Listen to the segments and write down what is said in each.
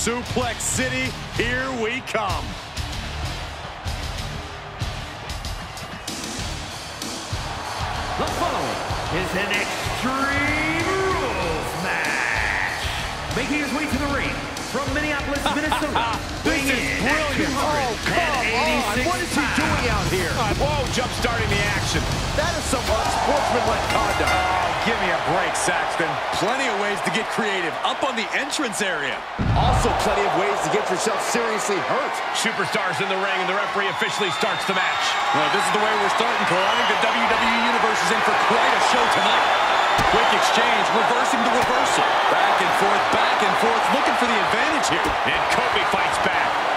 Suplex City, here we come. The following is an Extreme Rules match. Making his way to the ring from Minneapolis, Minnesota. This is brilliant. Oh, come on. What is he doing out here? Uh, whoa, jump starting the That is some unsportsmanlike conduct. Oh, give me a break, Saxton. Plenty of ways to get creative. Up on the entrance area. Also plenty of ways to get yourself seriously hurt. Superstars in the ring, and the referee officially starts the match. Well, this is the way we're starting, Cole. I think the WWE Universe is in for quite a show tonight. Quick exchange, reversing the reversal. Back and forth, back and forth, looking for the advantage here. And Kofi fights back.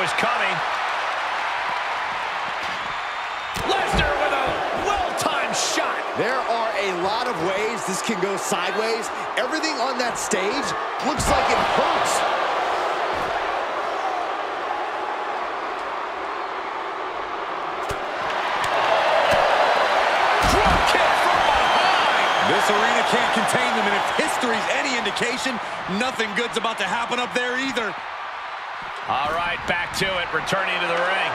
Was coming. Lesnar with a well-timed shot. There are a lot of ways this can go sideways. Everything on that stage looks like it hurts. Drop from behind. This arena can't contain them, and if history's any indication, nothing good's about to happen up there either. All right, back to it, returning to the ring.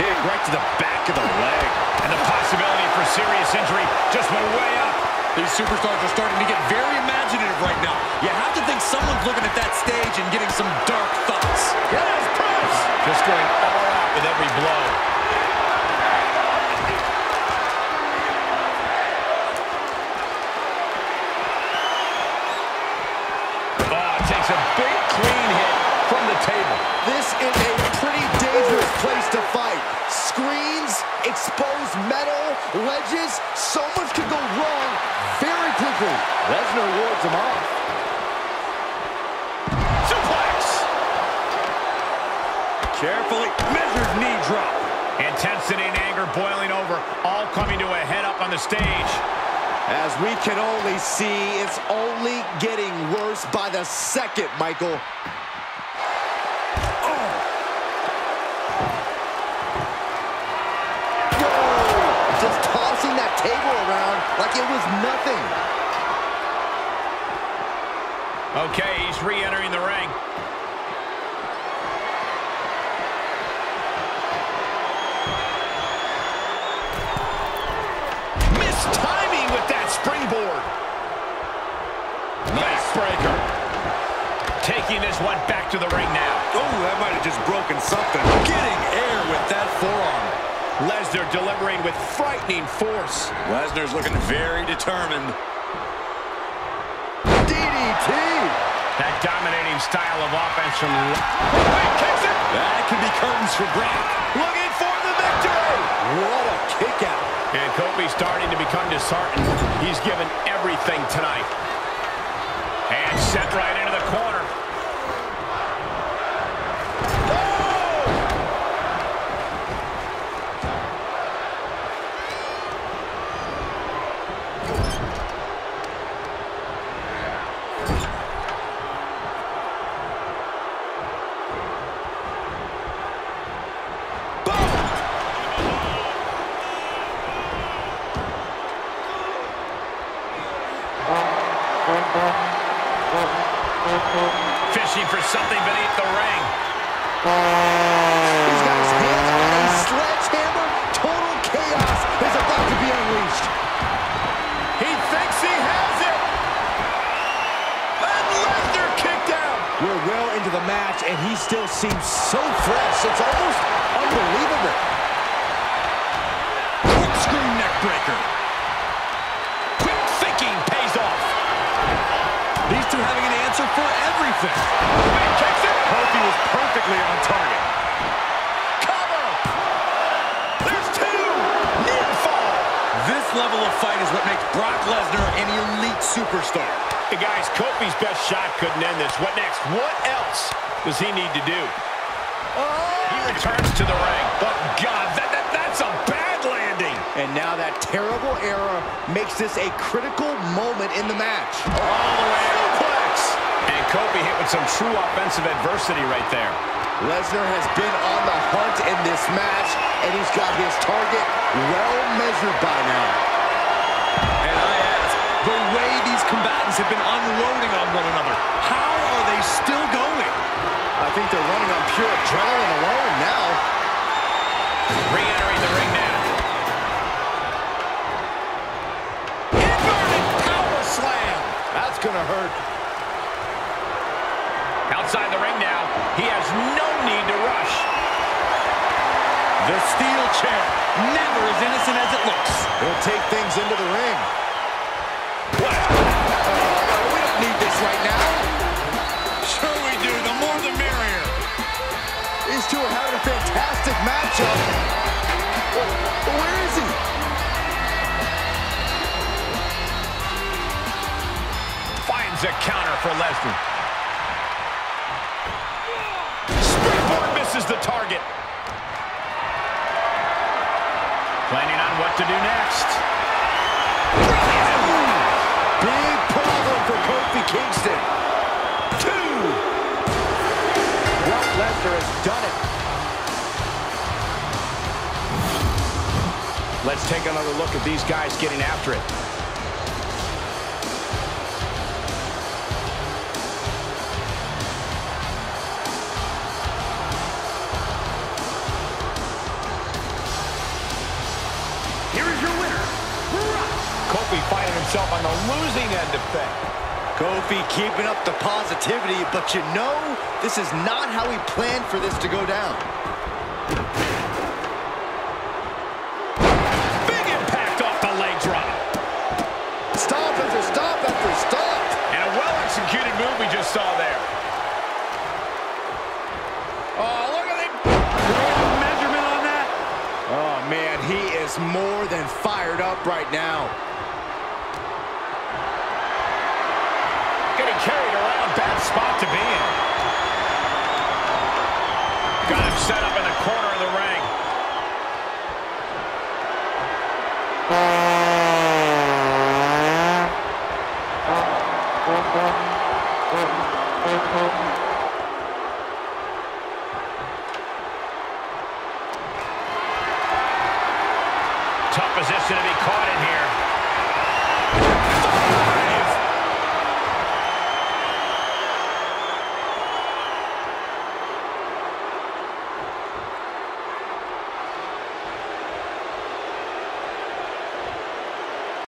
Kick right to the back of the leg. And the possibility for serious injury just went way up. These superstars are starting to get very imaginative right now. You have to think someone's looking at that stage and getting some dark thoughts. Yes, press! Just going all out with every blow. Metal, ledges, so much could go wrong very quickly. Lesnar wards him off. Suplex! Carefully measured knee drop. Intensity and anger boiling over, all coming to a head up on the stage. As we can only see, it's only getting worse by the second, Michael. It was nothing. Okay, he's re-entering the ring. Missed timing with that springboard. Nice breaker. Taking this one back to the ring now. Oh, that might have just broken something. Getting air with that forearm. Lesnar delivering with frightening force. Lesnar's looking very determined. DDT! That dominating style of offense from... Wait, kicks it! That could be curtains for Brock. Looking for the victory! What a kick out. And Kofi's starting to become disheartened. He's given everything tonight. And sent right into the corner. Fishing for something beneath the ring. He's got his hands on a sledgehammer. Total chaos is about to be unleashed. He thinks he has it. And Lesnar kicked out. We're well into the match, and he still seems so fresh. It's almost unbelievable. Corkscrew neck breaker. For everything. Big kicks it. Kofi was perfectly on target. Cover. There's two. Near fall. This level of fight is what makes Brock Lesnar an elite superstar. Hey guys, Kofi's best shot couldn't end this. What next? What else does he need to do? Oh! He returns to the ring. But God, that, that, that's a bad landing. And now that terrible error makes this a critical moment in the match. All the way Kofi hit with some true offensive adversity right there. Lesnar has been on the hunt in this match, and he's got his target well measured by now. And I ask, the way these combatants have been unloading on one another, how are they still going? I think they're running on pure adrenaline alone now. Re-entering the ring now. Inverted power slam. That's gonna hurt. Outside the ring now. He has no need to rush. The steel chair, never as innocent as it looks. He'll take things into the ring. What? Uh, we don't need this right now. Sure we do. The more the merrier. These two are having a fantastic matchup. Where is he? Finds a counter for Lesnar. To do next. Big problem for Kofi Kingston. Two. Brock Lesnar has done it. Let's take another look at these guys getting after it. Kofi finding himself on the losing end of things. Kofi keeping up the positivity, but you know, this is not how he planned for this to go down. Big impact off the leg drop. Stop after stop after stop. And a well-executed move we just saw there. Oh, look at it. measurement on that. Oh, man, he is more than fired up right now. Getting carried around. Bad spot to be in. Got him set up in the